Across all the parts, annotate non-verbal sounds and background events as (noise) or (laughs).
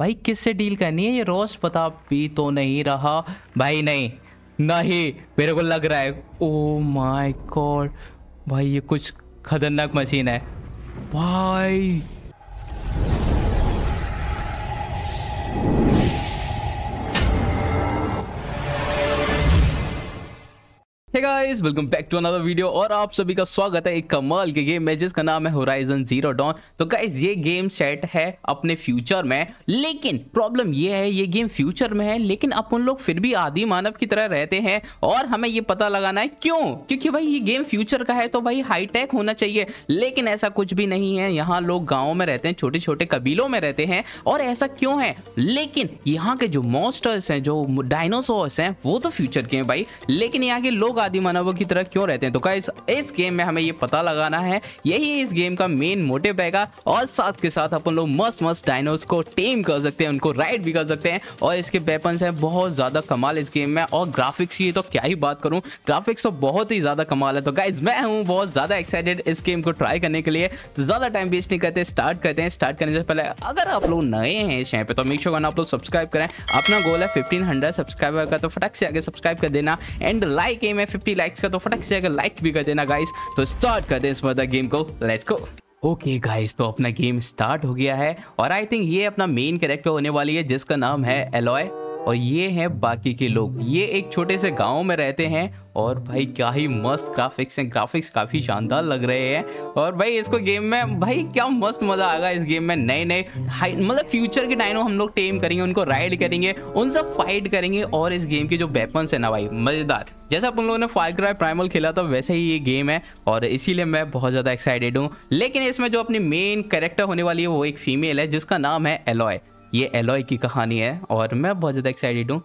भाई, किससे डील करनी है? ये रोस्ट पता भी तो नहीं रहा। भाई, नहीं नहीं, मेरे को लग रहा है। ओ माय गॉड भाई, ये कुछ खतरनाक मशीन है। भाई। Guys welcome back to another video और आप सभी का स्वागत है एक कमाल के गेम में, जिसका नाम है होराइजन ज़ीरो डॉन तो गाइस ये गेम सेट है अपने फ्यूचर में, लेकिन प्रॉब्लम ये है, ये गेम फ्यूचर में है, लेकिन अपन लोग फिर भी आदि मानव की तरह रहते हैं और हमें ये पता लगाना है क्यों? क्योंकि भाई ये गेम फ्यूचर का है तो भाई हाईटेक होना चाहिए। लेकिन ऐसा कुछ भी नहीं है, यहाँ लोग गाँव में रहते हैं छोटे छोटे कबीलों में रहते हैं और ऐसा क्यों है? लेकिन यहाँ के जो मॉन्स्टर्स हैं, जो डायनासोर्स हैं, वो तो फ्यूचर के हैं भाई। लेकिन यहाँ के लोग आदि मानवों की तरह क्यों रहते हैं? तो गाइस इस गेम में हमें ये पता लगाना है, यही इस गेम का मेन मोटिव रहेगा और साथ के साथ अपन लोग मस्त मस्त डायनोस को टेम कर सकते हैं, उनको राइड भी कर सकते हैं और इसके वेपन्स हैं बहुत ज़्यादा कमाल इस गेम में और ग्राफिक्स की तो क्या ही बात करूँ? ग्राफिक्स तो बहुत ही ज़्यादा कमाल है। तो गाइज़ मैं हूँ बहुत ज़्यादा एक्साइटेड इस गेम को ट्राई करने के लिए। तो ज़्यादा टाइम वेस्ट नहीं करते स्टार्ट करते हैं। स्टार्ट करने से पहले अगर आप लोग नए हैं इस पे तो मेक श्योर करना आप लोग सब्सक्राइब करें। अपना गोल है फिफ्टीन सब्सक्राइबर का तो फटक से आगे सब्सक्राइब कर देना। एंड लाइक एम है फिफ्टी लाइक्स का तो फटक से अगर लाइक भी कर देना गाइस तो स्टार्ट कर दें इस मदर गेम को। Let's go okay okay guys तो अपना गेम स्टार्ट हो गया है और आई थिंक ये अपना मेन कैरेक्टर होने वाली है, जिसका नाम है एलॉय और ये हैं बाकी के लोग। ये एक छोटे से गाँव में रहते हैं और भाई क्या ही मस्त ग्राफिक्स हैं। ग्राफिक्स काफ़ी शानदार लग रहे हैं। और भाई इसको गेम में, भाई क्या मस्त मज़ा आएगा इस गेम में। नए नए मतलब फ्यूचर के डायनो हम लोग टेम करेंगे, उनको राइड करेंगे उनसे फाइट करेंगे और इस गेम के जो वेपन्स है ना भाई, मज़ेदार। जैसा अपन लोगों ने फायर क्राई प्राइमल खेला था, वैसे ही ये गेम है और इसीलिए मैं बहुत ज़्यादा एक्साइटेड हूँ। लेकिन इसमें जो अपनी मेन कैरेक्टर होने वाली है, वो एक फीमेल है, जिसका नाम है एलॉय ये एलोई की कहानी है और मैं बहुत ज़्यादा एक्साइटेड हूँ।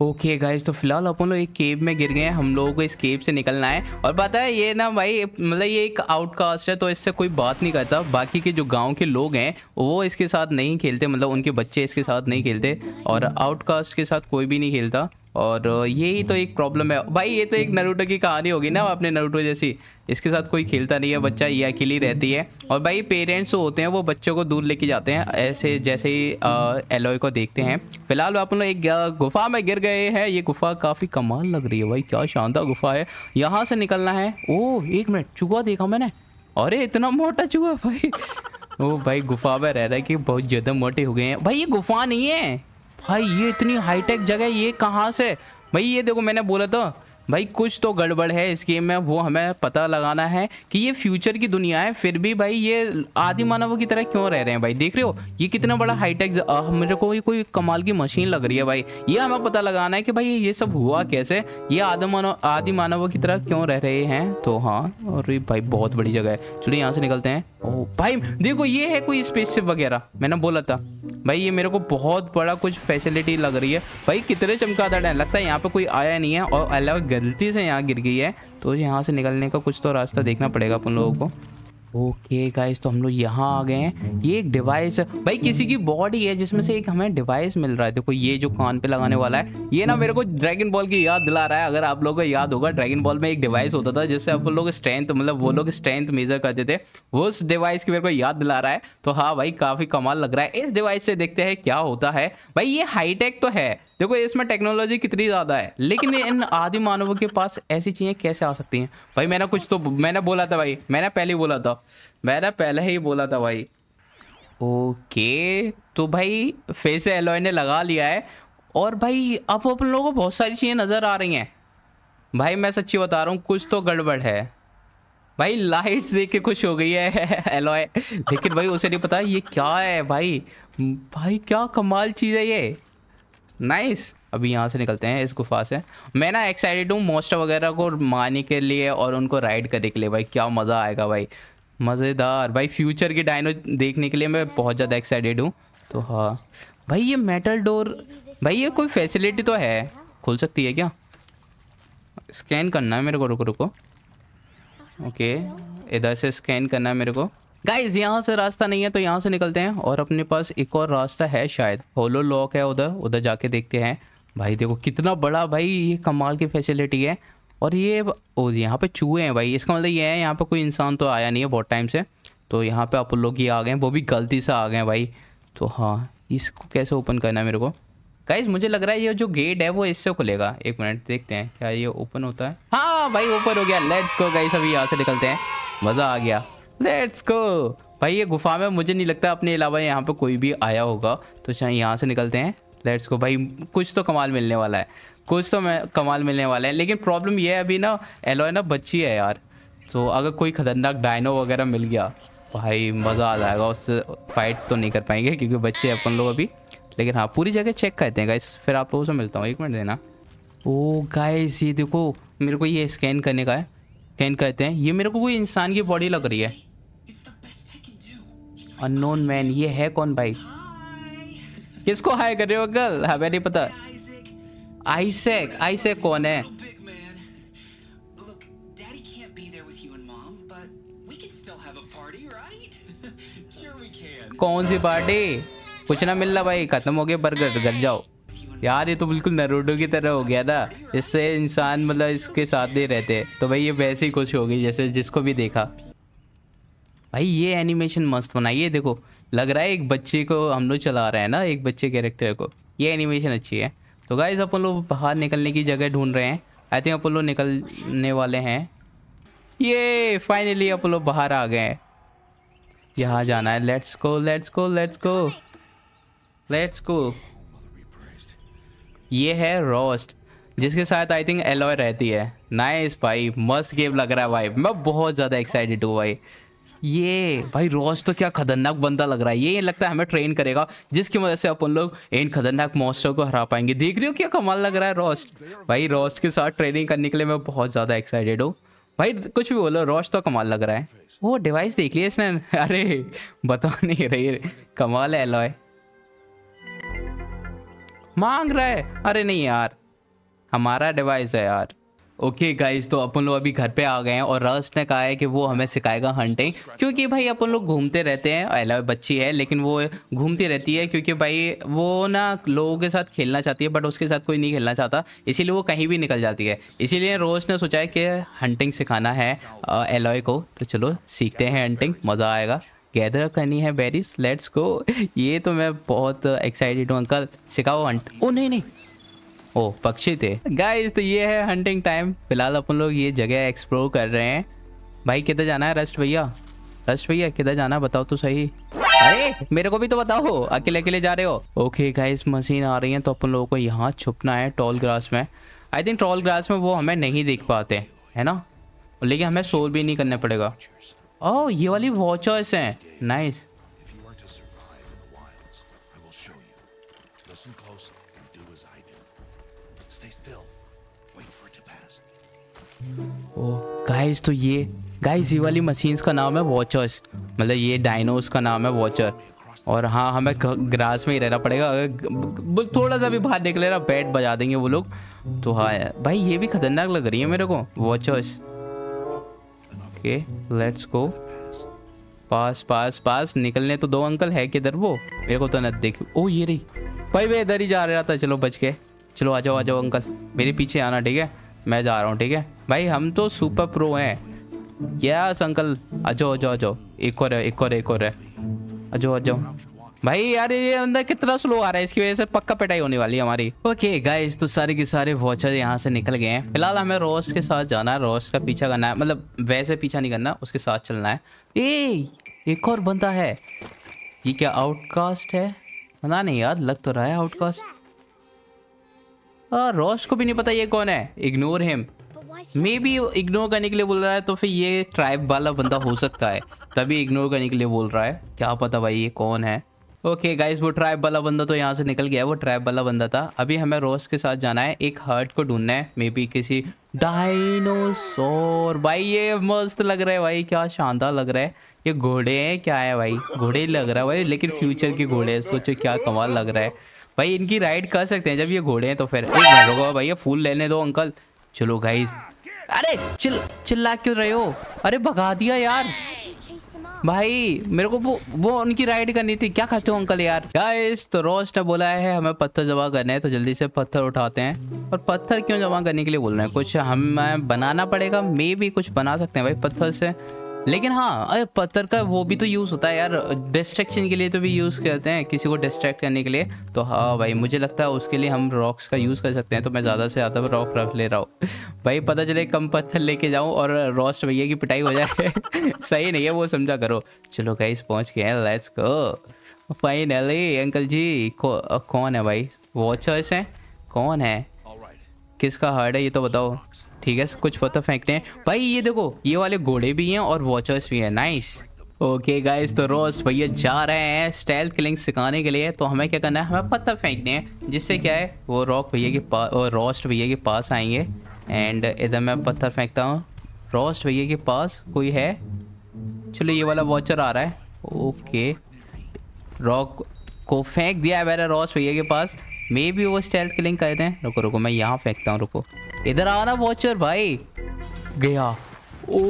ओके okay गाइज़ तो फ़िलहाल अपन लोग एक केब में गिर गए हैं। हम लोगों को इस केब से निकलना है। और पता है, ये ना भाई मतलब ये एक आउटकास्ट है तो इससे कोई बात नहीं करता। बाकी के जो गाँव के लोग हैं, वो इसके साथ नहीं खेलते मतलब उनके बच्चे इसके साथ नहीं खेलते। और आउटकास्ट के साथ कोई भी नहीं खेलता। और यही तो एक प्रॉब्लम है। भाई, ये तो एक नरूटो की कहानी होगी ना, अपने नरूटो जैसी। इसके साथ कोई खेलता नहीं है, बच्चा ये अकेली रहती है। और भाई पेरेंट्स जो होते हैं, वो बच्चों को दूर लेके जाते हैं, ऐसे जैसे ही एलोय को देखते हैं। फ़िलहाल अपन लोग एक गुफा में गिर गए हैं। ये गुफा काफ़ी कमाल लग रही है भाई, क्या शानदार गुफा है। यहाँ से निकलना है। ओ, एक मिनट, चूहा देखा मैंने? अरे, इतना मोटा चूहा भाई। (laughs) ओ भाई, गुफा में रह रहा है कि बहुत ज़्यादा मोटे हो गए हैं। भाई, ये गुफा नहीं है। भाई, ये इतनी हाईटेक जगह, ये कहाँ से? भाई, ये देखो, मैंने बोला था भाई, कुछ तो गड़बड़ है इस गेम में, वो हमें पता लगाना है कि ये फ्यूचर की दुनिया है, फिर भी भाई, ये आदि मानवों की तरह क्यों रह रहे हैं भाई? देख रहे हो, ये कितना बड़ा हाईटेक मेरे को ये कोई कमाल की मशीन लग रही है भाई। ये हमें पता लगाना है कि भाई, ये सब हुआ कैसे? ये आदि मानव आदि मानवों की तरह क्यों रह रहे हैं? तो हाँ और भाई, बहुत बड़ी जगह है। चलिए यहाँ से निकलते हैं। ओ, भाई, देखो, ये है कोई स्पेसशिप वगैरह, मैंने बोला था। भाई, ये मेरे को बहुत बड़ा कुछ फैसिलिटी लग रही है। भाई, कितने चमकाता है, लगता है यहाँ पे कोई आया नहीं है और अलग गलती से यहाँ गिर गई है। तो यहाँ से निकलने का कुछ तो रास्ता देखना पड़ेगा अपन लोगों को। ओके गाइस तो हम लोग यहाँ आ गए हैं। ये एक डिवाइस भाई, किसी की बॉडी है जिसमें से एक हमें डिवाइस मिल रहा है। देखो, ये जो कान पे लगाने वाला है, ये ना मेरे को ड्रैगन बॉल की याद दिला रहा है। अगर आप लोगों को याद होगा ड्रैगन बॉल में एक डिवाइस होता था जिससे आप लोग स्ट्रेंथ मतलब वो लोग स्ट्रेंथ मेजर करते थे। उस डिवाइस की मेरे को याद दिला रहा है। तो हाँ भाई, काफ़ी कमाल लग रहा है। इस डिवाइस से देखते हैं क्या होता है। भाई, ये हाईटेक तो है। देखो, इसमें टेक्नोलॉजी कितनी ज़्यादा है, लेकिन इन आदि मानवों के पास ऐसी चीज़ें कैसे आ सकती हैं? भाई, मैंने कुछ तो मैंने बोला था भाई, मैंने पहले ही बोला था, मैंने पहले ही बोला था भाई। ओके तो भाई फेस एलॉय ने लगा लिया है, और भाई, अब अपन लोगों को बहुत सारी चीज़ें नज़र आ रही हैं। भाई, मैं सच्ची बता रहा हूँ, कुछ तो गड़बड़ है। भाई लाइट्स देख के खुश हो गई है (laughs) एलॉय लेकिन भाई, उसे नहीं पता ये क्या है, भाई। भाई, क्या कमाल चीज़ है ये। नाइस अभी यहाँ से निकलते हैं, इस गुफा से। मैं ना एक्साइटेड हूँ मोस्टर वगैरह को मारने के लिए और उनको राइड करने के लिए। भाई, क्या मज़ा आएगा भाई। मज़ेदार। भाई फ्यूचर के डायनो देखने के लिए मैं बहुत ज़्यादा एक्साइटेड हूँ। तो हाँ। भाई, ये मेटल डोर भाई, ये कोई फैसिलिटी तो है। खुल सकती है क्या? स्कैन करना है मेरे को, रुको रुको। ओके इधर से स्कैन करना है मेरे को। गाइज़ यहाँ से रास्ता नहीं है तो यहाँ से निकलते हैं और अपने पास एक और रास्ता है शायद। होलो लॉक है उधर उधर जाके देखते हैं। भाई, देखो कितना बड़ा भाई, ये कमाल की फैसिलिटी है। और ये ओ, यहाँ पे चूहे हैं भाई। इसका मतलब ये है, यहाँ पे कोई इंसान तो आया नहीं है बहुत टाइम से। तो यहाँ पे आप लोग ही आ गए, वो भी गलती से आ गए हैं भाई। तो हाँ इसको कैसे ओपन करना है मेरे को? गाइज़ मुझे लग रहा है ये जो गेट है, वो इससे खुलेगा। एक मिनट देखते हैं, क्या ये ओपन होता है? हाँ भाई ओपन हो गया। लेट्स गो गाइस अभी यहाँ से निकलते हैं। मज़ा आ गया। लेट्स गो भाई, ये गुफा में मुझे नहीं लगता अपने अलावा यहाँ पे कोई भी आया होगा। तो चाहे यहाँ से निकलते हैं। लेट्स गो भाई, कुछ तो कमाल मिलने वाला है। कुछ तो मैं कमाल मिलने वाला है। लेकिन प्रॉब्लम ये है, अभी ना एलोय ना बच्ची है यार। तो अगर कोई खतरनाक डायनो वगैरह मिल गया, भाई, मज़ा आ जाएगा। उससे फाइट तो नहीं कर पाएँगे, क्योंकि बच्चे अपन लोग अभी। लेकिन हाँ पूरी जगह चेक करते हैं गाइस फिर आप लोगों से मिलता हूँ। एक मिनट देना। ओ गाइस ये देखो, मेरे को ये स्कैन करने का है। स्कैन कहते हैं ये मेरे को कोई इंसान की बॉडी लग रही है. अननोन मैन ये है कौन भाई? किसको हाय कर रहे हो अंकल हमें नहीं पता। आइसेक आइसेक कौन है? (laughs) कौन सी पार्टी कुछ ना मिल रहा भाई खत्म हो गया बर्गर घर जाओ। यार, ये तो बिल्कुल नरोडो की तरह हो गया ना इससे इंसान मतलब इसके साथ नहीं रहते। तो भाई, ये वैसे ही खुश हो गई, जैसे जिसको भी देखा। भाई, ये एनिमेशन मस्त बनाई है, देखो। लग रहा है एक बच्चे को हम लोग चला रहे हैं ना, एक बच्चे कैरेक्टर को। ये एनिमेशन अच्छी है। तो गाइज़ अपन लोग बाहर निकलने की जगह ढूंढ रहे हैं। आई थिंक अपन लोग निकलने वाले हैं। ये फाइनली अपन लोग बाहर आ गए हैं। यहाँ जाना है। लेट्स को लेट्स को लेट्स को लेट्स गो ये है रोस्ट, जिसके साथ आई थिंक एलॉय रहती है। नाइस भाई, मस्त गेम लग रहा है भाई। मैं बहुत ज़्यादा एक्साइटेड हूँ भाई। ये, भाई रोज तो क्या खतरनाक बंदा लग रहा है। ये लगता है हमें ट्रेन करेगा, जिसकी वजह से अपन लोग इन खतरनाक मॉन्स्टर को हरा पाएँगे। देख रहे हो क्या कमाल लग रहा है रोस्ट? भाई रोस्ट के साथ ट्रेनिंग करने के लिए मैं बहुत ज़्यादा एक्साइटेड हूँ। भाई कुछ भी बोलो, रोस्ट तो कमाल लग रहा है। वो डिवाइस देख लिया इसने। (laughs) अरे, बता नहीं रही। कमाल है लॉय मांग रहा है। अरे नहीं यार। हमारा डिवाइस है यार। ओके okay गाइज़ तो अपन लोग अभी घर पे आ गए हैं और रस्ट ने कहा है कि वो हमें सिखाएगा हंटिंग क्योंकि भाई अपन लोग घूमते रहते हैं। अलावा बच्ची है, लेकिन वो घूमती रहती है क्योंकि भाई वो ना लोगों के साथ खेलना चाहती है बट उसके साथ कोई नहीं खेलना चाहता। इसीलिए वो कहीं भी निकल जाती है। इसीलिए रोज ने सोचा है कि हंटिंग सिखाना है एलॉय को। तो चलो सीखते हैं हंटिंग मज़ा आएगा। गैदर करनी है बेरीज लेट्स गो ये तो मैं बहुत एक्साइटेड हूँ अंकल सिखाओ हंट ओ नहीं नहीं। ओ पक्षी थे। गाइस तो ये है हंटिंग टाइम फ़िलहाल अपन लोग ये जगह एक्सप्लोर कर रहे हैं। भाई किधर जाना है रस्ट भैया? रस्ट भैया किधर जाना बताओ तो सही। अरे मेरे को भी तो बताओ। अकेले अकेले जा रहे हो? ओके गाइस मशीन आ रही है तो अपन लोगों को यहाँ छुपना है टॉल ग्रास में। आई थिंक टॉल ग्रास में वो हमें नहीं देख पाते है ना? लेकिन हमें शोर भी नहीं करना पड़ेगा। ओह ये वाली वॉचर्स हैं. नाइस गाइस तो ये गाइस ये वाली मशीन्स का नाम है वॉचर्स मतलब ये डायनोस का नाम है वॉचर और हाँ हमें ग्रास में ही रहना पड़ेगा. अगर थोड़ा सा भी बाहर निकले लेना बैट बजा देंगे वो लोग. तो हाँ भाई ये भी खतरनाक लग रही है मेरे को. Watchers okay let's go pass pass pass, निकलने तो दो अंकल है किधर वो? मेरे को तो न देख। ओ, ये रही। भाई वे इधर ही जा रहा था, चलो बच के चलो, आ जाओ आ जाओ अंकल। मेरे पीछे आना, ठीक है? मैं जा रहा हूँ, ठीक है? भाई, हम तो सुपर प्रो हैं। यस अंकल आ जाओ आ जाओ आ जाओ। एक और है, एक और एक और है। आ जाओ आ जाओ। भाई यार, ये अंदर कितना स्लो आ रहा है, इसकी वजह से पक्का पिटाई होने वाली है हमारी। ओके गाइस तो सारे के सारे वॉचर यहाँ से निकल गए हैं। फ़िलहाल हमें रोस्ट के साथ जाना है रोस्ट का पीछा करना है मतलब वैसे पीछा नहीं करना, उसके साथ चलना है। ए एक और बंदा है। ये क्या आउटकास्ट है? पता नहीं यार, लग तो रहा है आउटकास्ट रोस्ट को भी नहीं पता ये कौन है। Ignore him maybe ignore करने के लिए बोल रहा है तो फिर ये ट्राइब वाला बंदा हो सकता है। तभी इग्नोर करने के लिए बोल रहा है। क्या पता भाई ये कौन है? ओके गाइस वो ट्राइब वाला बंदा तो यहाँ से निकल गया, वो ट्राइब वाला बंदा था। अभी हमें रोज के साथ जाना है, एक हर्ट को ढूंढना है मे बी किसी डायनोसोर भाई, ये मस्त लग रहा है भाई, क्या शानदार लग रहा है। ये घोड़े हैं, क्या है भाई? घोड़े लग रहा है भाई, लेकिन फ्यूचर के घोड़े हैं, सोचो क्या कमाल लग रहा है। भाई, इनकी राइड कर सकते हैं, जब ये घोड़े हैं तो फिर। एक मिनट रुको भैया फूल लेने दो अंकल चलो गाइस अरे, चिल, चिल्ला क्यों रहे हो? अरे, भगा दिया यार। भाई, मेरे को वो वो उनकी राइड करनी थी। क्या खाते हो अंकल यार? गाइस तो रोज ने बोला है, हमें पत्थर जमा करने हैं तो जल्दी से पत्थर उठाते हैं। और पत्थर क्यों जमा करने के लिए बोल रहे हैं? कुछ हमें बनाना पड़ेगा? मे भी कुछ बना सकते हैं भाई पत्थर से। लेकिन हाँ अरे पत्थर का वो भी तो यूज़ होता है यार। डिस्ट्रैक्शन के लिए तो भी यूज़ करते हैं किसी को डिस्ट्रैक्ट करने के लिए। तो हाँ भाई मुझे लगता है उसके लिए हम रॉक्स का यूज़ कर सकते हैं। तो मैं ज़्यादा से ज़्यादा रॉक रख ले रहा हूँ। (laughs) भाई पता चले कम पत्थर लेके जाऊँ और रोस्ट भैया की पिटाई हो जाए। (laughs) सही नहीं है वो समझा करो। चलो गाइस पहुँच गए हैं let's go finally uncle ji कौन है भाई? वॉचर्स हैं? कौन है? किसका हार्ड है ये तो बताओ। ठीक है, कुछ पत्थर फेंकते हैं। भाई, ये देखो, ये वाले घोड़े भी हैं और वॉचर्स भी हैं। नाइस ओके गाइस तो रोस्ट भैया जा रहे हैं स्टाइल किलिंग सिखाने के लिए। तो हमें क्या करना है? हमें पत्थर फेंकने हैं, जिससे क्या है, वो रॉक भैया के पास रोस्ट भैया के पास आएँगे। एंड इधर मैं पत्थर फेंकता हूँ। रोस्ट भैया के पास कोई है? चलो, ये वाला वॉचर आ रहा है। ओके रॉक को फेंक दिया है मेरा रॉस भैया के पास। मे भी वो स्टाइल किलिंग करते हैं रुको रुको मैं यहाँ फेंकता हूँ रुको। इधर आना वॉचर भाई। गया। ओ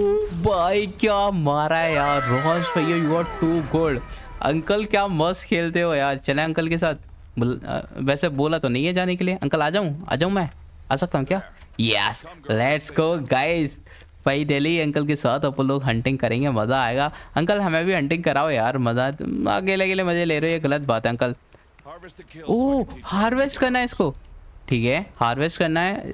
भाई क्या मारा है यार। रोहस भैया you are too good uncle क्या मस्त खेलते हो यार। चले अंकल के साथ। बुल, आ, वैसे बोला तो नहीं है जाने के लिए। अंकल आ जाऊँ? आ जाऊँ मैं? आ सकता हूँ क्या? यस लेट्स गो गाइस भाई डेली अंकल के साथ अपन लोग हंटिंग करेंगे। मज़ा आएगा। अंकल हमें भी हंटिंग कराओ यार। मज़ा अकेले अकेले मज़े ले रहे हो ये गलत बात है अंकल। ओ हार्वेस्ट करना है इसको। ठीक है हार्वेस्ट करना है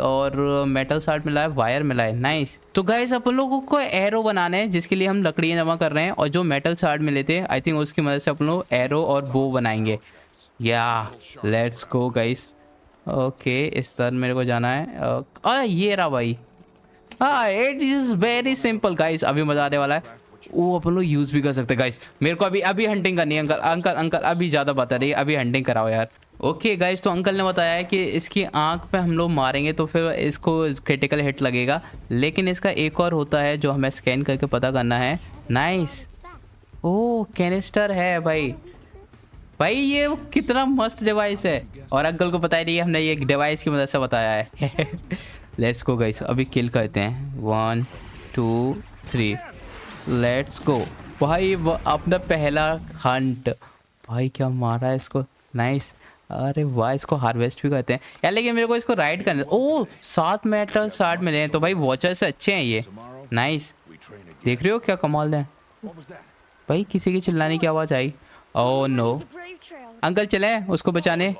और मेटल सार्ट मिला है वायर मिला है। नाइस तो गाइस अपन लोगों को एरो बनाने हैं जिसके लिए हम लकड़ियाँ जमा कर रहे हैं और जो मेटल सार्ट मिले थे आई थिंक उसकी मदद से अपन लोग एरो और बो बनाएँगे। या लेट्स गो गाइस ओके इस तरह मेरे को जाना है। आ, ये रहा भाई। हाँ it is very simple guys अभी मज़ा आने वाला है। वो अपन लोग यूज़ भी कर सकते हैं। गाइस मेरे को अभी अभी हंटिंग करनी है अंकल अंकल अंकल अभी ज़्यादा बता रही है अभी हंटिंग कराओ यार। ओके okay, गाइस तो अंकल ने बताया है कि इसकी आँख पे हम लोग मारेंगे तो फिर इसको क्रिटिकल हिट लगेगा। लेकिन इसका एक और होता है जो हमें स्कैन करके पता करना है। नाइस ओ कैनिस्टर है भाई। भाई ये कितना मस्त डिवाइस है। और अंकल को ही नहीं हमने ये डिवाइस की मदद से बताया है। लेट्स गो गाइस अभी किल करते हैं। One two three let's go भाई अपना पहला हंट भाई, क्या मारा है इसको? नाइस अरे वाह, इसको हार्वेस्ट भी करते हैं। यार, लेकिन मेरे को इसको राइड करना ओ, सात मेटल साठ मिले हैं। तो भाई वॉचर से अच्छे हैं ये। नाइस देख रहे हो क्या कमाल है? भाई, किसी की चिल्लाने की आवाज़ आई। ओ नो अंकल, चले उसको बचाने।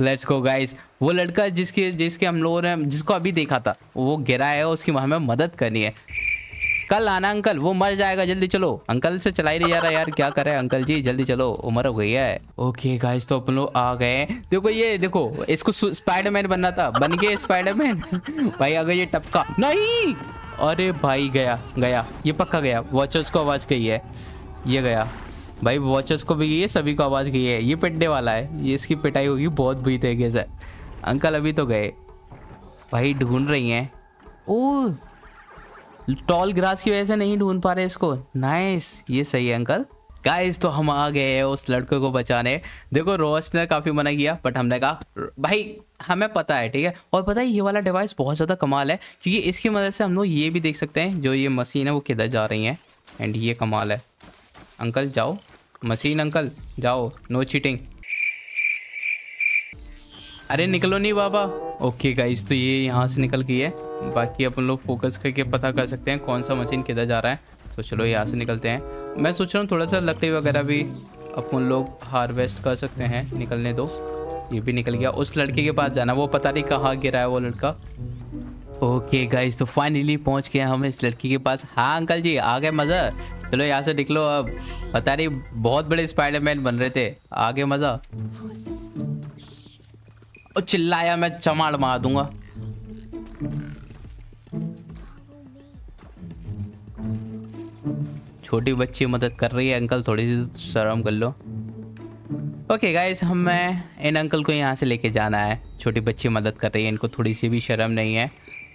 लेट्स गो गाइस वो लड़का जिसके जिसके हम लोगों ने, जिसको अभी देखा था, वो गिरा है उसकी हमें मदद करनी है। कल आना अंकल, वो मर जाएगा, जल्दी चलो। अंकल से चला ही नहीं जा रहा यार, क्या करे अंकल जी, जल्दी चलो, उम्र हो गई है। ओके गाइस तो अपन लोग आ गए देखो ये, देखो, इसको स्पाइडरमैन बनना था, बन गए स्पाइडरमैन (laughs) भाई अगर ये टपका। नहीं! अरे भाई, गया गया, ये पक्का गया। वॉचर्स को आवाज़ गई है, ये गया। भाई वॉचर्स को भी है सभी को आवाज़ गई है। ये पिटने वाला है, ये इसकी पिटाई होगी बहुत बुरी तरीके से। अंकल अभी तो गए। भाई, ढूंढ रही हैं। ओ टॉल ग्रास की वजह से नहीं ढूंढ पा रहे इसको। नाइस ये सही है अंकल गाइस तो हम आ गए हैं उस लड़के को बचाने। देखो रोस्ट ने काफ़ी मना किया बट हमने कहा, भाई, हमें पता है, ठीक है? और पता है, ये वाला डिवाइस बहुत ज़्यादा कमाल है, क्योंकि इसकी मदद से हम लोग ये भी देख सकते हैं, जो ये मशीन है, वो किधर जा रही है। एंड ये कमाल है। अंकल जाओ। मशीन अंकल जाओ। नो चीटिंग अरे, निकलो नहीं, बाबा। ओके गाइस तो ये यहाँ से निकल गई है। बाकी अपन लोग फोकस करके पता कर सकते हैं कौन सा मशीन किधर जा रहा है। तो चलो यहाँ से निकलते हैं। मैं सोच रहा हूँ थोड़ा सा लकड़ी वगैरह भी अपन लोग हार्वेस्ट कर सकते हैं। निकलने दो। ये भी निकल गया। उस लड़के के पास जाना। वो पता नहीं कहाँ गिरा है वो लड़का। ओके गाइज़ तो फाइनली पहुँच गए हम इस लड़की के पास। हाँ अंकल जी, आ गए मज़ा। चलो यहाँ से निकलो अब। पता नहीं, बहुत बड़े स्पाइडरमैन बन रहे थे। आगे मज़ा। चिल्लाया मैं चमाड़ मार दूँगा। छोटी बच्ची मदद कर रही है, अंकल थोड़ी सी शर्म कर लो। ओके गाइस हम इन अंकल को यहाँ से लेके जाना है। छोटी बच्ची मदद कर रही है, इनको थोड़ी सी भी शर्म नहीं है।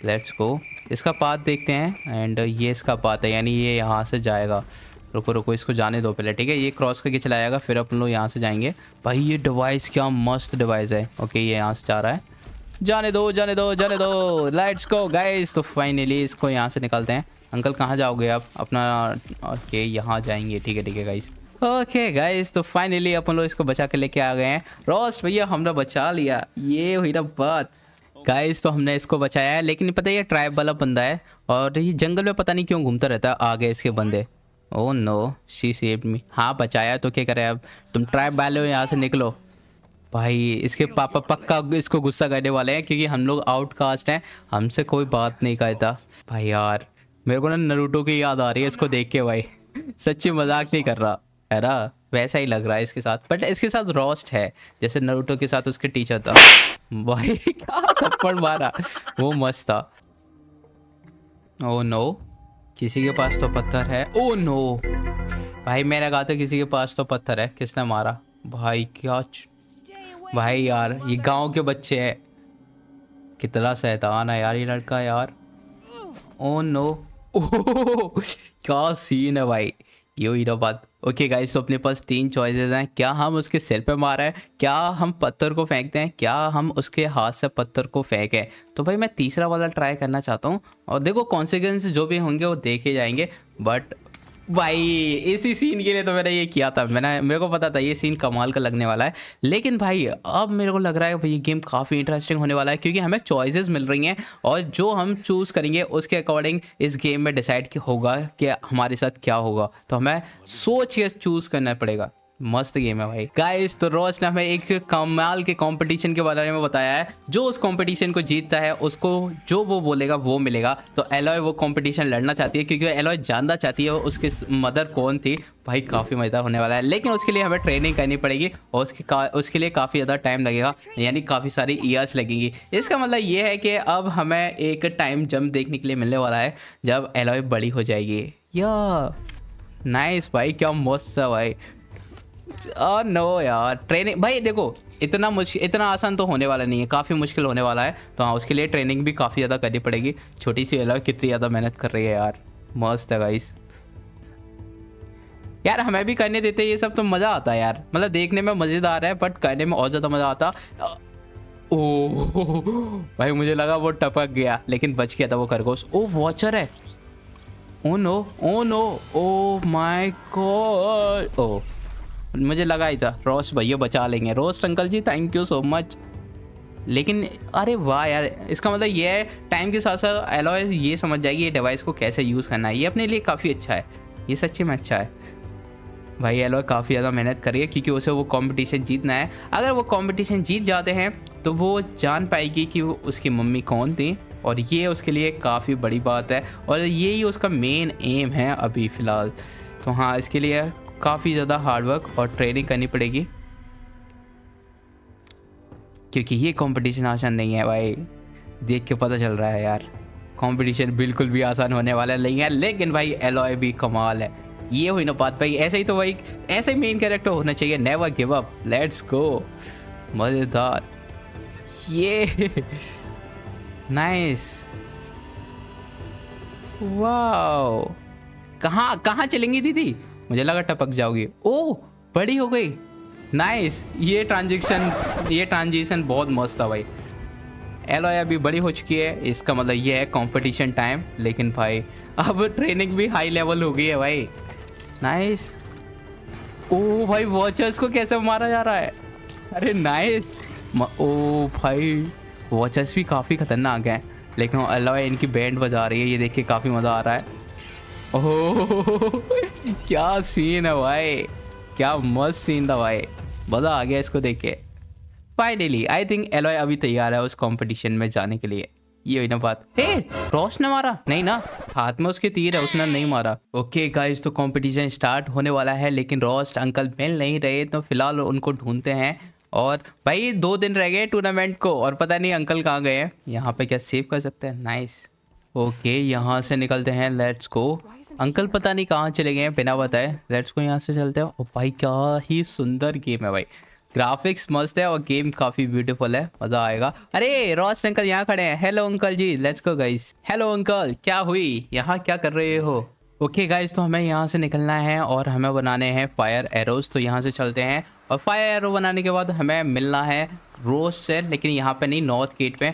लेट्स गो इसका पाथ देखते हैं एंड ये इसका पाथ है, यानी ये यहाँ से जाएगा। रुको रुको, इसको जाने दो पहले, ठीक है? ये क्रॉस करके चला जाएगा फिर अपन लोग यहाँ से जाएँगे। भाई, ये डिवाइस क्या मस्त डिवाइस है। ओके ये यहाँ से जा रहा है। जाने दो जाने दो जाने दो। लाइट्स को गाइस तो फाइनली इसको यहाँ से निकलते हैं। अंकल, कहाँ जाओगे आप? अपना ओके यहाँ जाएँगे। ठीक है ठीक है गाइस ओके गाइस तो फाइनली अपन लोग इसको बचा के लेके आ गए हैं। रोस्ट भैया, हमने बचा लिया। ये हुई ना बात। गाइस तो हमने इसको बचाया है, लेकिन पता है, ये ट्राइब वाला बंदा है, और ये जंगल में पता नहीं क्यों घूमता रहता है, आगे इसके बंदे। Oh no she save me हाँ बचाया तो क्या करे अब? तुम ट्राइब वाले हो, यहाँ से निकलो। भाई, इसके पापा पक्का इसको गुस्सा करने वाले हैं क्योंकि हम लोग आउटकास्ट हैं। हमसे कोई बात नहीं करता। भाई यार, मेरे को ना नरूटो की याद आ रही है इसको देख के भाई। सच्ची मज़ाक नहीं कर रहा, है ना? वैसा ही लग रहा है इसके साथ। बट इसके साथ रोस्ट है, जैसे नरूटो के साथ उसके टीचर था। भाई, क्या थप्पड़ मारा। वो मस्त था। ओ नो किसी के पास तो पत्थर है। ओ नो भाई मैंने कहा था किसी के पास तो पत्थर है। किसने मारा? भाई, क्या. भाई यार, ये गाँव के बच्चे हैं। कितना शैतान है यार ये लड़का यार। ओ नो ओ क्या सीन है भाई? यो हीरो बात। ओके गाइस तो अपने पास तीन चॉइसेस हैं। क्या हम उसके सिर पे मारें क्या हम पत्थर को फेंकते हैं? क्या हम उसके हाथ से पत्थर को फेंकें? तो भाई, मैं तीसरा वाला ट्राई करना चाहता हूँ। और देखो कॉन्सिक्वेंस जो भी होंगे, वो देखे जाएँगे। बट भाई, इसी सीन के लिए तो मैंने ये किया था। मैंने, मेरे को पता था ये सीन कमाल का लगने वाला है। लेकिन भाई, अब मेरे को लग रहा है भाई, ये गेम काफ़ी इंटरेस्टिंग होने वाला है, क्योंकि हमें चॉइसेस मिल रही हैं और जो हम चूज़ करेंगे, उसके अकॉर्डिंग इस गेम में डिसाइड होगा कि हमारे साथ क्या होगा। तो हमें सोच के चूज़ करना पड़ेगा। मस्त गेम है भाई। गाइस तो रोज ने हमें एक कमाल के कंपटीशन के बारे में बताया है। जो उस कंपटीशन को जीतता है उसको जो वो बोलेगा वो मिलेगा। तो एलॉय वो कंपटीशन लड़ना चाहती है क्योंकि एलॉय जानना चाहती है उसके मदर कौन थी। भाई काफ़ी मज़ा होने वाला है। लेकिन उसके लिए हमें ट्रेनिंग करनी पड़ेगी और उसके का, उसके लिए काफ़ी ज़्यादा टाइम लगेगा यानी काफ़ी सारी ईयर्स लगेंगी। इसका मतलब ये है कि अब हमें एक टाइम जंप देखने के लिए मिलने वाला है जब एलॉय बड़ी हो जाएगी। या नाइस भाई क्या मस्त है भाई। नो यार ट्रेनिंग भाई देखो, इतना मुश्किल इतना आसान तो होने वाला नहीं है, काफ़ी मुश्किल होने वाला है तो हाँ उसके लिए ट्रेनिंग भी काफ़ी ज़्यादा करनी पड़ेगी। छोटी सी अलग, कितनी ज़्यादा मेहनत कर रही है यार। मस्त है गाइस यार, हमें भी करने देते ये सब तो मज़ा आता है यार। मतलब देखने में मज़ेदार है बट करने में और ज़्यादा मज़ा आता। ओ, भाई मुझे लगा वो टपक गया, लेकिन बच गया था वो खरगोश। ओ वॉचर है। Oh no oh no oh my god oh. मुझे लगा ही था रोस्ट भैया बचा लेंगे। Roast uncle ji thank you so much लेकिन, अरे वाह यार, इसका मतलब ये है टाइम के साथ साथ एलॉयस ये समझ जाएगी ये डिवाइस को कैसे यूज़ करना है। ये अपने लिए काफ़ी अच्छा है। ये सच्ची में अच्छा है। भाई एलॉय काफ़ी ज़्यादा मेहनत करिए क्योंकि उसे वो कंपटीशन जीतना है। अगर वो कंपटीशन जीत जाते हैं तो वो जान पाएगी कि वो उसकी मम्मी कौन थी, और ये उसके लिए काफ़ी बड़ी बात है। और यही उसका मेन एम है अभी फ़िलहाल। तो हाँ इसके लिए काफ़ी ज़्यादा हार्डवर्क और ट्रेनिंग करनी पड़ेगी। क्योंकि ये कंपटीशन आसान नहीं है भाई। देख के पता चल रहा है यार। कंपटीशन बिल्कुल भी आसान होने वाला नहीं है, लेकिन भाई एलॉय भी कमाल है। ये हुई ना बात भाई, ऐसे ही तो भाई, ऐसे ही मेन कैरेक्टर होना चाहिए। Never give up let's go मज़ेदार। ये (laughs) नाइस वाओ कहाँ कहाँ चलेंगी दीदी? मुझे लगा टपक जाओगी। ओ, बड़ी हो गई। नाइस ये ट्रांजेक्शन ये ट्रांजिशन बहुत मस्त था भाई। एलोया अभी बड़ी हो चुकी है, इसका मतलब ये है कंपटीशन टाइम लेकिन भाई, अब ट्रेनिंग भी हाई लेवल हो गई है भाई। नाइस ओ भाई वॉचर्स को कैसे मारा जा रहा है? अरे नाइस ओ भाई वॉचर्स भी काफ़ी खतरनाक हैं, लेकिन एलोया इनकी बैंड बजा रही है, ये देख के काफ़ी मज़ा आ रहा है। ओह क्या सीन है भाई? क्या मस्त सीन था भाई। मज़ा आ गया इसको देख के। फाइनली आई थिंक एलोय अभी तैयार है उस कंपटीशन में जाने के लिए। ये ना बात। हे रोश ने मारा? नहीं ना। हाथ में उसके तीर है, उसने नहीं मारा। ओके गाइस तो कंपटीशन स्टार्ट होने वाला है, लेकिन रोस्ट अंकल मिल नहीं रहे तो फ़िलहाल उनको ढूंढते हैं। और भाई, दो दिन रह गए टूर्नामेंट को, और पता नहीं अंकल कहाँ गए हैं। यहाँ पे क्या सेव कर सकते हैं? नाइस ओके यहाँ से निकलते हैं लेट्स को अंकल पता नहीं कहाँ चले गए हैं बिना बताए। लेट्स को यहाँ से चलते हैं। ओ भाई क्या ही सुंदर गेम है भाई। ग्राफिक्स मस्त है और गेम काफ़ी ब्यूटीफुल है। मज़ा आएगा। अरे रोस्ट अंकल यहाँ खड़े हैं। Hello uncle ji. Let's go guys hello uncle क्या हुई? यहाँ क्या कर रहे हो? ओके okay, गाइस तो हमें यहाँ से निकलना है और हमें बनाने हैं फायर एरोज तो यहाँ से चलते हैं और फायर एरो बनाने के बाद हमें मिलना है रोज से लेकिन यहाँ पे नहीं नॉर्थ गेट पे।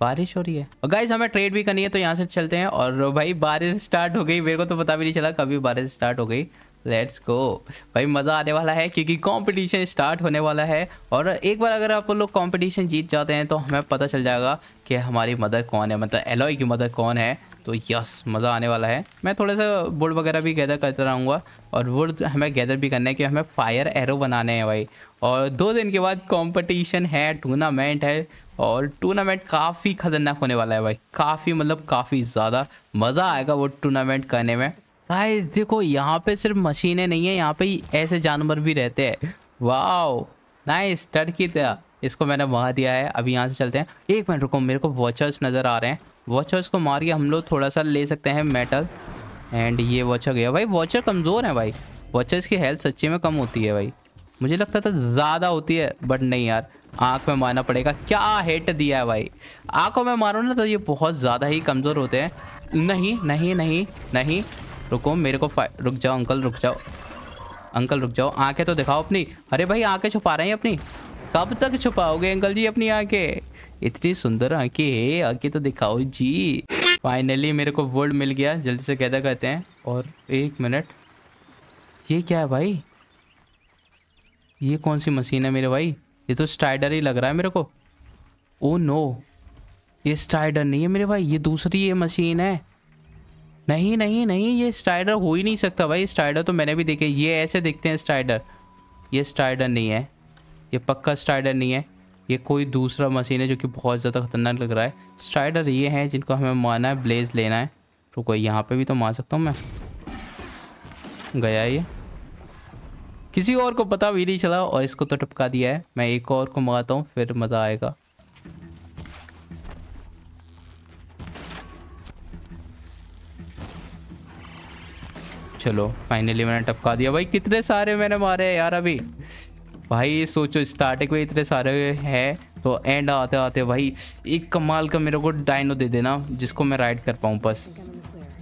बारिश हो रही है। और गाइज़ हमें ट्रेड भी करनी है तो यहाँ से चलते हैं। और भाई, बारिश स्टार्ट हो गई। मेरे को तो पता भी नहीं चला कभी बारिश स्टार्ट हो गई। लेट्स गो भाई, मज़ा आने वाला है, क्योंकि कंपटीशन स्टार्ट होने वाला है। और एक बार अगर आप लोग कंपटीशन जीत जाते हैं तो हमें पता चल जाएगा कि हमारी मदर कौन है। मतलब एलॉय की मदर कौन है। तो यस मज़ा आने वाला है। मैं थोड़ा सा वुड वगैरह भी गैदर करता रहूँगा। और वुड हमें गैदर भी करना है कि हमें फायर एरो बनाने हैं भाई। और दो दिन के बाद कंपटीशन है टूर्नामेंट है। और टूर्नामेंट काफ़ी ख़तरनाक होने वाला है भाई। काफ़ी मतलब काफ़ी ज़्यादा मज़ा आएगा वो टूर्नामेंट करने में। गाइस देखो, यहाँ पे सिर्फ़ मशीनें नहीं है, यहाँ पे ऐसे जानवर भी रहते हैं। वाओ नाइस टर्की तरह इसको मैंने वहाँ दिया है, अभी यहाँ से चलते हैं। एक मिनट रुको, मेरे को वॉचर्स नज़र आ रहे हैं। वॉचर्स को मार के हम लोग थोड़ा सा ले सकते हैं मेटल एंड ये वॉचर गया। भाई वॉचर कमज़ोर है भाई। वॉचर्स की हेल्थ सच्ची में कम होती है भाई। मुझे लगता था ज़्यादा होती है बट नहीं यार। आँख में मारना पड़ेगा। क्या हेट दिया है भाई? आँखों में मारो ना तो ये बहुत ज़्यादा ही कमज़ोर होते हैं। नहीं नहीं नहीं नहीं। रुको, मेरे को रुक जाओ अंकल रुक जाओ। अंकल रुक जाओ। आँखें तो दिखाओ अपनी। अरे भाई, आँखें छुपा रहे हैं अपनी। कब तक छुपाओगे अंकल जी अपनी आँखें? इतनी सुंदर आँखें है। आँखें तो दिखाओ जी। फाइनली मेरे को वर्ड मिल गया। जल्दी से कैदा कहते हैं। और एक मिनट ये क्या है भाई? ये कौन सी मशीन है मेरे भाई? ये तो स्टाइडर ही लग रहा है मेरे को। Oh, no. ये स्टाइडर नहीं है मेरे भाई, ये दूसरी ये मशीन है। नहीं नहीं नहीं, ये स्टाइडर हो ही नहीं सकता भाई। स्टाइडर तो मैंने भी देखे, ये ऐसे दिखते हैं स्टाइडर। ये स्टाइडर नहीं है, ये पक्का स्टाइडर नहीं है। ये कोई दूसरा मशीन है जो कि बहुत ज़्यादा खतरनाक लग रहा है। स्टाइडर ये हैं जिनको हमें मारना है, ब्लेज लेना है। कोई यहाँ पे भी तो मार सकता हूँ मैं। गया ये। किसी और को पता भी नहीं चला और इसको तो टपका दिया है। मैं एक और को मंगाता हूँ, फिर मज़ा आएगा। चलो फाइनली मैंने टपका दिया। भाई, कितने सारे मैंने मारे हैं यार अभी। भाई, सोचो स्टार्टिंग में इतने सारे हैं तो एंड आते आते भाई, एक कमाल का मेरे को डायनो दे देना, जिसको मैं राइड कर पाऊँ, बस।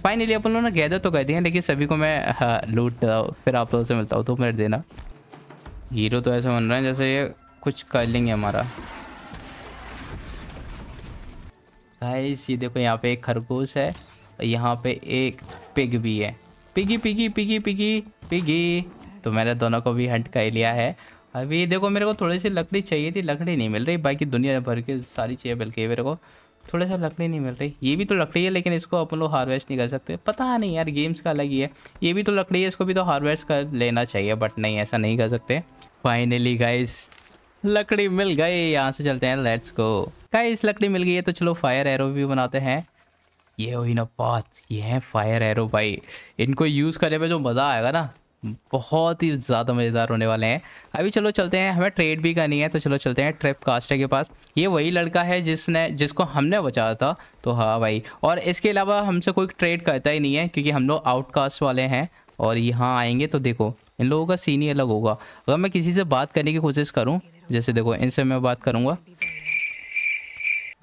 फाइनली अपन लोगों ने गैदर तो कह दिया लेकिन सभी को मैं हाँ, लूट फिर आप लोगों से मिलता हूँ तो मिनट देना। हीरो तो ऐसा बन रहा है जैसे ये कुछ कर लेंगे हमारा। भाई ये देखो यहाँ पे एक खरगोश है यहाँ पे एक पिग भी है। Piggy piggy piggy piggy piggy तो मैंने दोनों को भी हंट कर लिया है। अभी देखो मेरे को थोड़ी सी लकड़ी चाहिए थी लकड़ी नहीं मिल रही बाकी दुनिया भर की सारी चाहिए बल्कि मेरे को थोड़ा सा लकड़ी नहीं मिल रही। ये भी तो लकड़ी है, लेकिन इसको अपन लोग हार्वेस्ट नहीं कर सकते। पता नहीं यार गेम्स का अलग ही है। ये भी तो लकड़ी है, इसको भी तो हार्वेस्ट कर लेना चाहिए बट नहीं, ऐसा नहीं कर सकते। फाइनली गाइस लकड़ी मिल गई। यहाँ से चलते हैं लेट्स गो गाइस लकड़ी मिल गई है तो चलो फायर एरो भी बनाते हैं। ये हुई ना बात, ये है फायर एरो भाई। इनको यूज़ करने में जो मज़ा आएगा ना बहुत ही ज़्यादा मज़ेदार होने वाले हैं। अभी चलो चलते हैं, हमें ट्रेड भी करनी है तो चलो चलते हैं ट्रिप कास्टर के पास। ये वही लड़का है जिसने, जिसको हमने बचाया था। तो हाँ भाई, और इसके अलावा हमसे कोई ट्रेड करता ही नहीं है, क्योंकि हम लोग आउटकास्ट वाले हैं। और यहाँ आएँगे तो देखो, इन लोगों का सीन ही अलग होगा। अगर मैं किसी से बात करने की कोशिश करूँ, जैसे देखो, इनसे मैं बात करूँगा।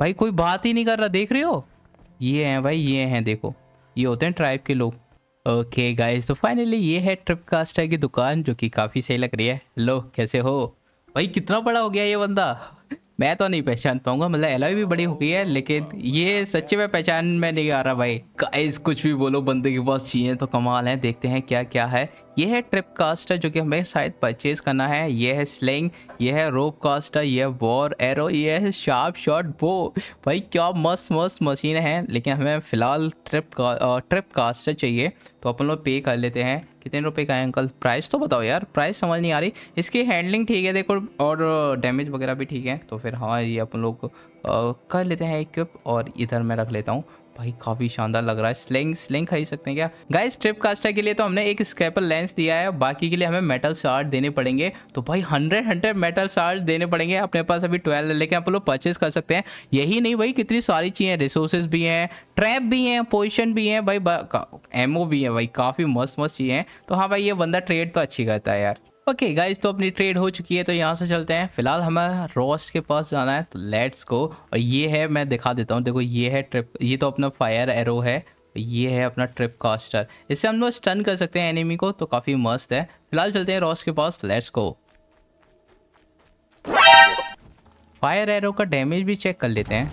भाई, कोई बात ही नहीं कर रहा, देख रहे हो? ये हैं भाई, ये हैं, देखो। ये होते हैं ट्राइब के लोग। ओके गाइस तो फाइनली ये है ट्रिप कास्टर की दुकान, जो कि काफ़ी सही लग रही है। लो, कैसे हो? भाई, कितना बड़ा हो गया ये बंदा? (laughs) मैं तो नहीं पहचान पाऊँगा मतलब एलॉय भी बड़ी हो गई है, लेकिन ये सच्चे में पहचान में नहीं आ रहा भाई। गाइस कुछ भी बोलो, बंदे के पास चीज़ें तो कमाल है, देखते हैं क्या क्या है। ये है ट्रिप कास्टर जो कि हमें शायद परचेज करना है। ये है स्लिंग ये है रोप कास्टर ये वॉर एरो ये है शार्प शॉट बो भाई, क्या मस्त मस्त मशीन है, लेकिन हमें फ़िलहाल ट्रिप का ट्रिप कास्टर चाहिए। तो अपन लोग पे कर लेते हैं। कितने रुपए का है अंकल प्राइस तो बताओ यार प्राइस समझ नहीं आ रही। इसकी हैंडलिंग ठीक है, देखो, और डैमेज वगैरह भी ठीक है। तो फिर हाँ ये अपन लोग कर लेते हैं इक्विप और इधर मैं रख लेता हूँ। भाई, काफ़ी शानदार लग रहा है। स्लिंग स्लिंग खरीद सकते हैं क्या? गाइस ट्रिप कास्टर के लिए तो हमने एक स्केपल लेंस दिया है। बाकी के लिए हमें मेटल शार्ट देने पड़ेंगे। तो भाई हंड्रेड हंड्रेड मेटल शार्ट देने पड़ेंगे अपने पास अभी ट्वेल्व लेकिन आप लोग परचेज कर सकते हैं। यही नहीं भाई, कितनी सारी चीज़ें रिसोर्सेज भी हैं ट्रैप भी हैं पोजिशन भी हैं। भाई एमओ भी है भाई, काफ़ी मस्त मस्त चीज़ें हैं। तो हाँ भाई, ये बंदा ट्रेड तो अच्छी करता है यार। ओके गाइस तो अपनी ट्रेड हो चुकी है तो यहाँ से चलते हैं। फ़िलहाल हमें रोस्ट के पास जाना है तो लेट्स गो और ये है, मैं दिखा देता हूँ, देखो, ये है ट्रिप ये तो अपना फायर एरो है ये है अपना ट्रिप कास्टर इससे हम लोग स्टन कर सकते हैं एनिमी को तो काफ़ी मस्त है। फ़िलहाल चलते हैं रोस्ट के पास लेट्स गो फायर एरो का डैमेज भी चेक कर लेते हैं।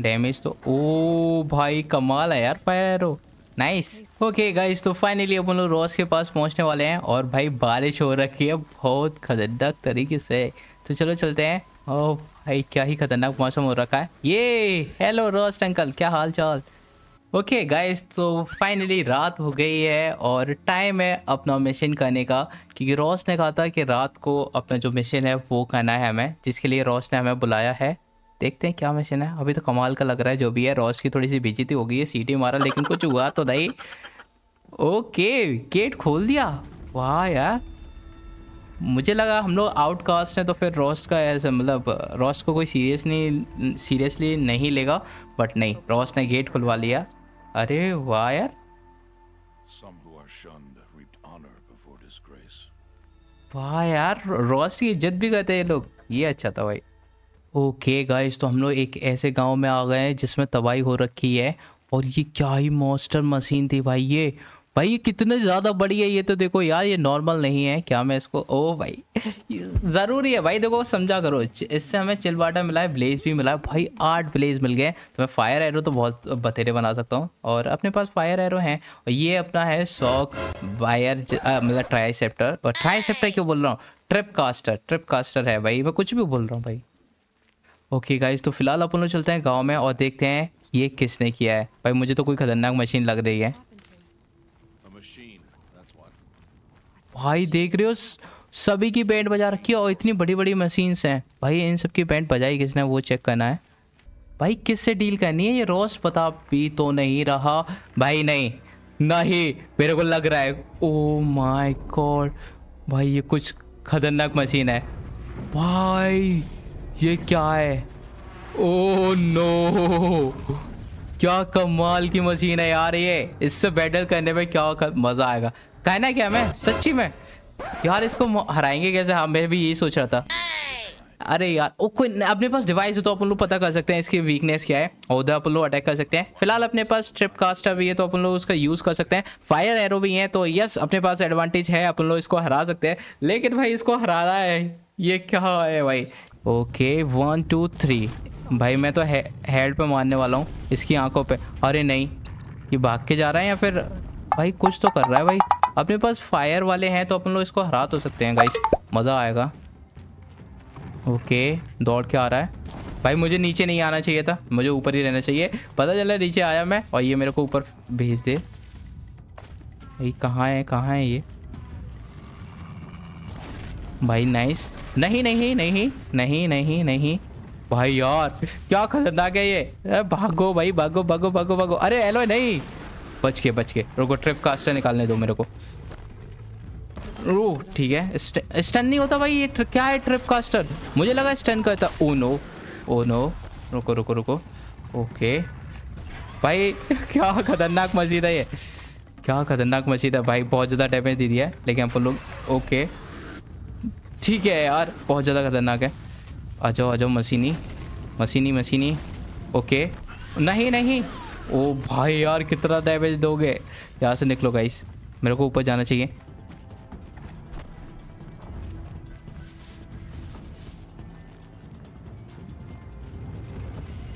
डैमेज तो ओ भाई, कमाल है यार fire arrow nice okay guys तो फाइनली अपन लोग रोज के पास पहुँचने वाले हैं और भाई बारिश हो रखी है बहुत खतरनाक तरीके से। तो चलो चलते हैं। ओ भाई, क्या ही खतरनाक मौसम हो रखा है। ये हेलो रोस्ट अंकल क्या हाल चाल ओके गाइस तो फाइनली रात हो गई है और टाइम है अपना मिशन करने का, क्योंकि रोस ने कहा था कि रात को अपना जो मिशन है वो करना है हमें, जिसके लिए रोस ने हमें बुलाया है। देखते हैं क्या मिशन है। अभी तो कमाल का लग रहा है जो भी है रॉस की थोड़ी सी बेजती हो गई है सीटी मारा लेकिन कुछ हुआ तो नहीं। ओके गेट खोल दिया। वाह यार। मुझे लगा हम लोग आउटकास्ट हैं तो फिर रोस्ट का ऐसा मतलब रोस्ट को कोई सीरियस नहीं सीरियसली नहीं लेगा बट नहीं रोस्ट ने गेट खुलवा लिया। अरे वाह यार। वाह यार रोस्ट की इज़्ज़त भी करते हैं लोग। ये अच्छा था भाई। ओके गाइस तो हम लोग एक ऐसे गाँव में आ गए हैं जिसमें तबाही हो रखी है। और ये क्या ही मॉस्टर मशीन थी भाई ये। भाई ये कितने ज़्यादा बड़ी है ये तो देखो यार, ये नॉर्मल नहीं है। क्या मैं इसको, ओ भाई ज़रूरी है भाई, देखो समझा करो। इससे हमें चिल वाटर मिला है ब्लेज भी मिला है। भाई आठ ब्लेज मिल गए। तो मैं फायर एरो तो बहुत बतेरे बना सकता हूँ। और अपने पास फायर एरो हैं। और ये अपना है शॉक वायर मतलब ट्राई सेप्टर और ट्राई सेप्टर क्यों बोल रहा हूँ? ट्रिप कास्टर ट्रिप कास्टर है भाई, मैं कुछ भी बोल रहा हूँ भाई। ओके गाइज़ तो फ़िलहाल अपन लोग चलते हैं गाँव में और देखते हैं ये किसने किया है। भाई मुझे तो कोई खतरनाक मशीन लग रही है। भाई देख रहे हो सभी की बैंड बजा रखी है और इतनी बड़ी बड़ी मशीन्स हैं। भाई इन सब की बैंड बजाई किसने? वो चेक करना है। भाई किससे डील करनी है? ये रोस्ट पता भी तो नहीं रहा। भाई नहीं नहीं मेरे को लग रहा है। ओ माय गॉड भाई ये कुछ खतरनाक मशीन है। भाई ये क्या है? ओ नो क्या कमाल की मशीन है यार ये। इससे बैटल करने में क्या कर, मज़ा आएगा। कहना क्या मैं? सच्ची में? यार इसको हराएँगे कैसे? हाँ मैं भी यही सोच रहा था। अरे यार ओ कोई अपने पास डिवाइस हो तो अपन लोग पता कर सकते हैं इसकी वीकनेस क्या है। और उधर अपन लोग अटैक कर सकते हैं। फ़िलहाल अपने पास ट्रिप कास्टर भी है तो अपन लोग उसका यूज़ कर सकते हैं। फायर एरो भी है तो यस अपने पास एडवांटेज है अपन लोग इसको हरा सकते हैं। लेकिन भाई इसको हराना है। ये क्या है भाई? ओके वन टू थ्री भाई मैं तो हे, हेड पे मारने वाला हूँ इसकी आँखों पे। अरे नहीं ये भाग के जा रहा है या फिर? भाई कुछ तो कर रहा है भाई। अपने पास फायर वाले हैं तो अपन लोग इसको हरा तो सकते हैं गाइस मज़ा आएगा। ओके दौड़ के आ रहा है। भाई मुझे नीचे नहीं आना चाहिए था मुझे ऊपर ही रहना चाहिए। पता चला नीचे आया मैं और ये मेरे को ऊपर भेज दे। भाई कहाँ है कहाँ है ये? भाई नाइस नहीं नहीं नहीं नहीं नहीं नहीं. भाई यार, क्या खतरनाक है ये? भागो भाई, भागो भागो भागो भागो. अरे हेलो नहीं. बच के बच के रुको ट्रिप कास्टर निकालने दो मेरे को. रो ठीक है. स्टन नहीं होता भाई ये क्या है ट्रिप कास्टर मुझे लगा स्टन करता. ओ नो ओ नो रुको रुको रुको. ओके भाई, (laughs) क्या खतरनाक मस्जिद है ये. क्या खतरनाक मस्जिद है भाई. बहुत ज़्यादा डैमेज दे दिया है, लेकिन अपन लोग ओके ठीक है यार, बहुत ज़्यादा खतरनाक है। आ जाओ आ जाओ, मशीनी। मशीनी मशीनी। ओके। नहीं नहीं। ओ भाई यार, कितना डैमेज दोगे? यहाँ से निकलो गाइस मेरे को ऊपर जाना चाहिए।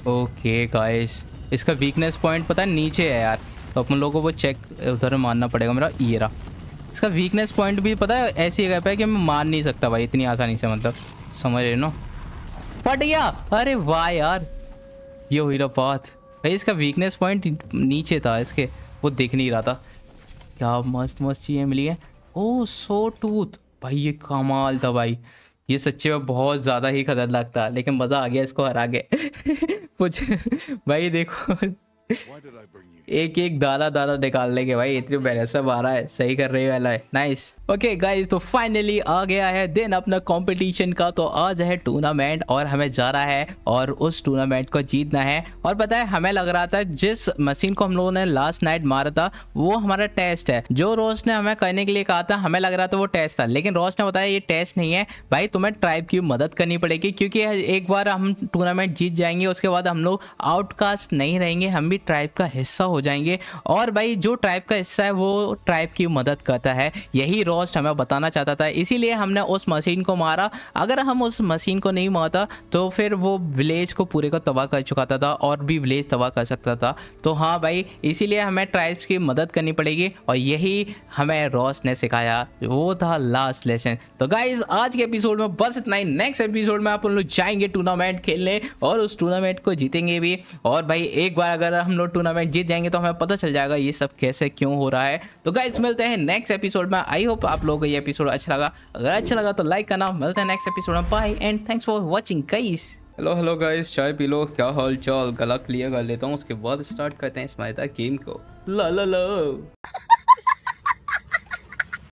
ओके गाइस इसका वीकनेस पॉइंट पता है, नीचे है यार। तो अपन लोगों को वो चेक उधर मानना पड़ेगा, मेरा ये रहा। इसका वीकनेस पॉइंट भी पता है, ऐसी जगह पे कि मैं मान नहीं सकता भाई, इतनी आसानी से मतलब। समझ रहे नो? फट गया अरे वाह यार! ये हुई रहा बात। भाई, इसका वीकनेस पॉइंट नीचे था, इसके। वो दिख नहीं रहा था। क्या मस्त मस्त चीज़ें मिली है। ओ सो टूथ भाई, ये कमाल था भाई। ये सच्चे में बहुत ज़्यादा ही खतरनाक था, लेकिन मज़ा आ गया इसको हरा के। (laughs) कुछ भाई, देखो। एक एक दाना दाना निकालने के भाई, इतनी मेहनत से मारा है, सही कर रही वाला है नाइस ओके गाइस तो फाइनली आ गया है दिन अपना कंपटीशन का तो आज है टूर्नामेंट और हमें जा रहा है और उस टूर्नामेंट को जीतना है। और पता है, हमें लग रहा था, जिस मशीन को हम लोगों ने लास्ट नाइट मारा था, वो हमारा टेस्ट है। जो रोज ने हमें करने के लिए कहा था, हमें लग रहा था वो टेस्ट था, लेकिन रोज ने बताया, ये टेस्ट नहीं है। भाई, तुम्हें ट्राइब की मदद करनी पड़ेगी, क्योंकि एक बार हम टूर्नामेंट जीत जाएँगे, उसके बाद हम लोग आउटकास्ट नहीं रहेंगे, हम भी ट्राइब का हिस्सा हो जाएँगे। और भाई, जो ट्राइब का हिस्सा है, वो ट्राइब की मदद करता है। यही रोस्ट हमें बताना चाहता था। इसीलिए हमने उस मशीन को मारा। अगर हम उस मशीन को नहीं मारता तो फिर वो विलेज को पूरे को तबाह कर चुका था और भी विलेज तबाह कर सकता था। तो हाँ भाई, इसीलिए हमें ट्राइब्स की मदद करनी पड़ेगी और यही हमें रॉस ने सिखाया। वो था लास्ट लेसन तो गाइज़ आज के एपिसोड में बस इतना ही। नेक्स्ट एपिसोड में आप लोग जाएँगे टूर्नामेंट खेलने और उस टूर्नामेंट को जीतेंगे भी। और भाई, एक बार अगर हम लोग टूर्नामेंट जीत जाएँगे तो हमें पता चल जाएगा ये सब कैसे क्यों हो रहा है। तो गाइज़ मिलते हैं नेक्स्ट एपिसोड में। आई होप आप लोगों को ये एपिसोड अच्छा लगा। अगर अच्छा लगा तो लाइक करना। मिलते हैं नेक्स्ट एपिसोड में। Bye and thanks for watching guys hello hello guys चाय पी लो। क्या हाल चाल? गला क्लियर कर लेता हूँ। उसके बाद स्टार्ट करते हैं इस मायदा गेम को। ला ला ला